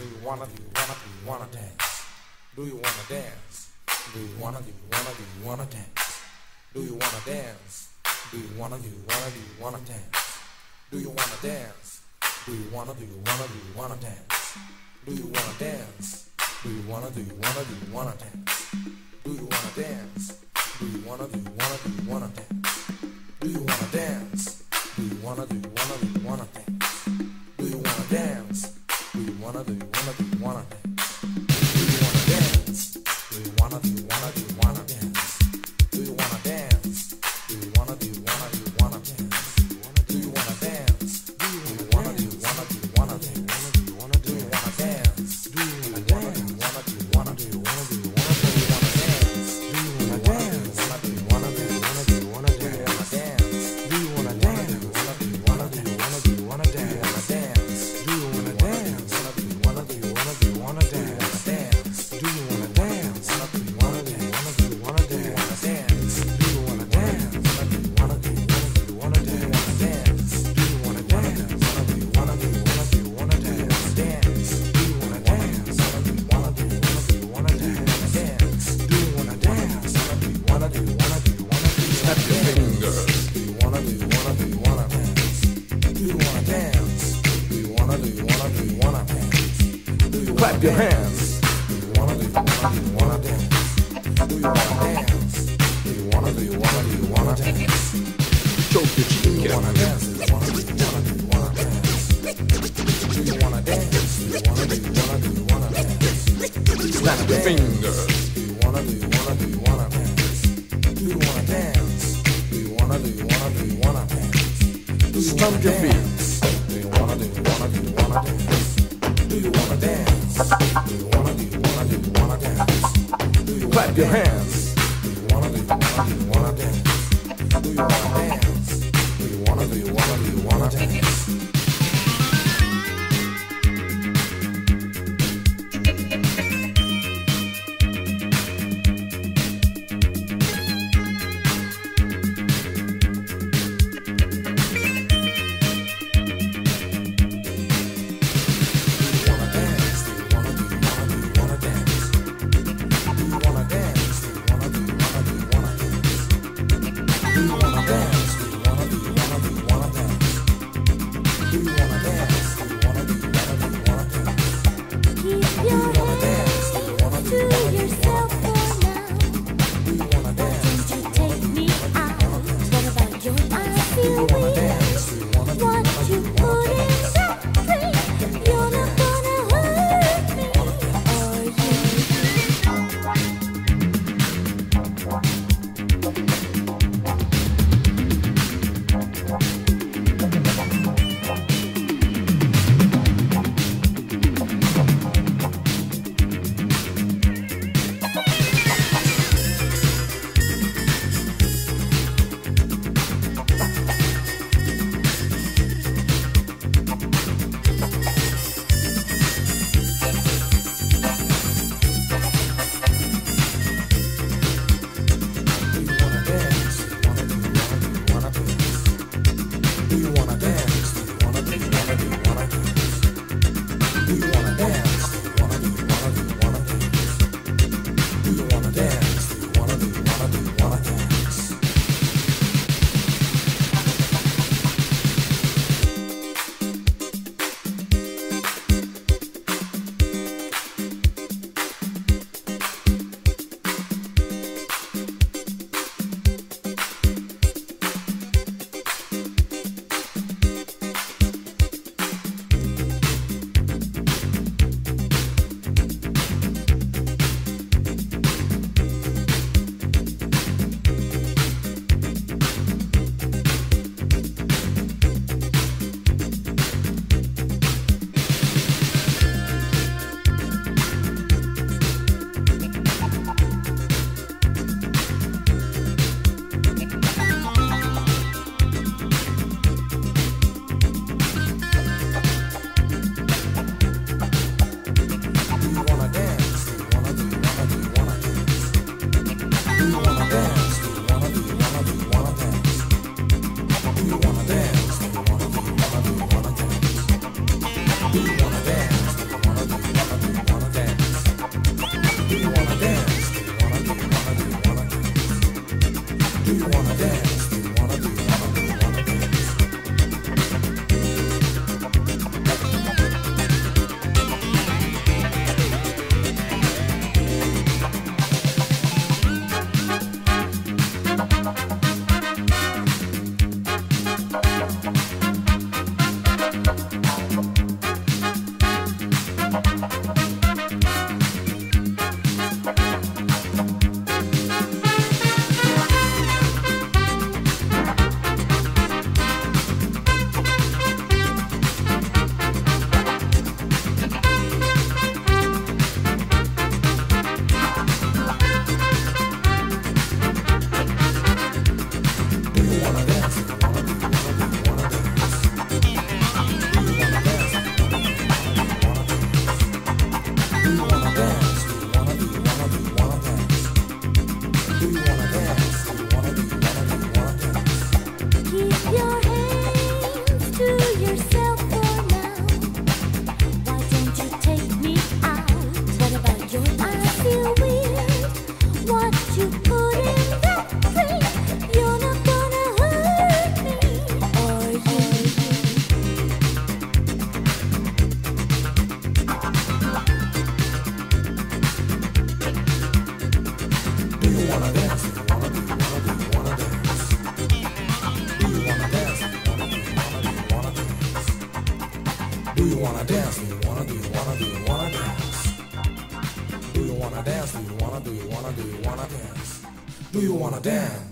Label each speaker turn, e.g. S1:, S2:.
S1: Do you wanna, do you wanna, do you wanna dance? Do you wanna dance? Do you wanna, do you wanna, do you wanna dance? Do you wanna dance? Do you wanna, do you wanna, do you wanna dance? Do you wanna dance? Do you wanna, do you wanna, do you wanna dance? Do you wanna dance? Do you wanna, do you wanna, do you wanna dance? Do you wanna dance? Do you wanna, do you wanna, do you wanna dance? Do you wanna dance? Do you wanna, do you wanna, do you wanna dance? Do you wanna dance? Wanna, do wanna, do wanna
S2: Clap your hands.
S1: Do you wanna, do you wanna, do you wanna dance? Do you wanna dance? Do you wanna, do you wanna, do you wanna dance?
S2: Choke your
S1: Do you wanna dance? Do you wanna, do you wanna, do you wanna dance? Do you wanna dance? Do you wanna, do you wanna, do you wanna dance?
S2: Snap your fingers.
S1: Do you wanna, do you wanna, do you wanna dance? Do you wanna dance? Do you wanna, do you wanna, do you wanna dance?
S2: Stomp your feet.
S1: Do you wanna, do you wanna, do you wanna dance? Do you wanna dance? Do you wanna, do you wanna, do you wanna dance? Do you
S2: Clap your hands.
S1: Do you wanna, do wanna, do wanna dance? Do you wanna dance? Do you wanna, do you wanna, do you wanna dance? Do you wanna dance? Do you wanna? Do you wanna? Do you wanna dance? Do you wanna dance? Do you wanna? Do you wanna? Do you wanna dance? Do you wanna dance?